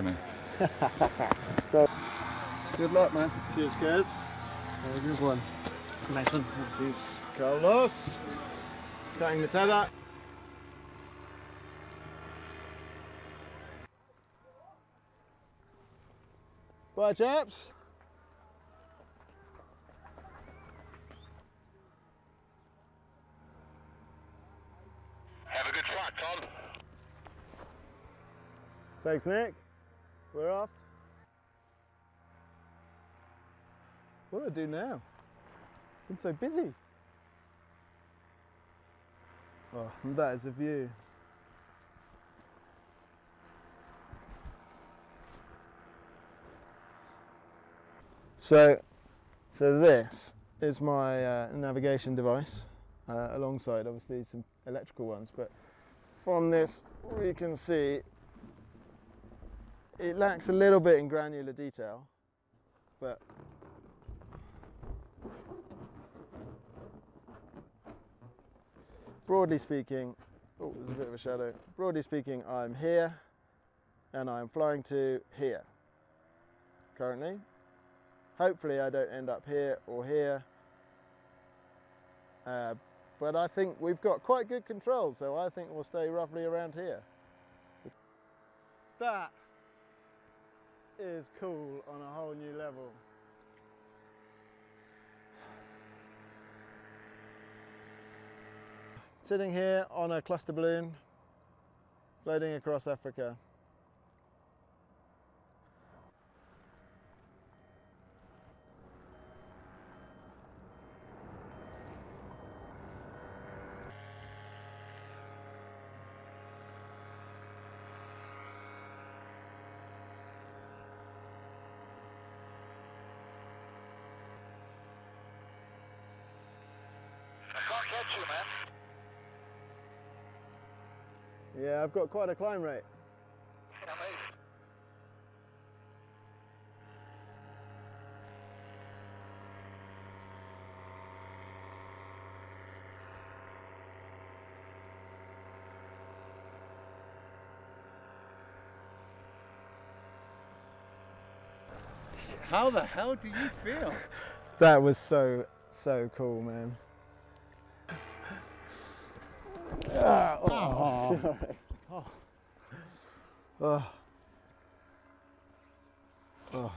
balcony. Good luck, man. Cheers, guys. Have a good one. Nice one. This is Carlos. Cutting the tether. Bye, chaps. Have a good flight, Tom. Thanks, Nick. We're off. What do I do now? Been so busy. Oh, and that is a view. So, so this is my uh, navigation device, uh, alongside obviously some electrical ones. But from this, we can see it lacks a little bit in granular detail, but broadly speaking, oh, there's a bit of a shadow. Broadly speaking, I'm here and I'm flying to here currently. Hopefully, I don't end up here or here. Uh, but I think we've got quite good control, so I think we'll stay roughly around here. That is cool on a whole new level. Sitting here on a cluster balloon, floating across Africa. You, man. Yeah, I've got quite a climb rate. Yeah, mate. How the hell do you feel? That was so, so cool, man. Ah, oh, sorry. Oh. Oh. Oh.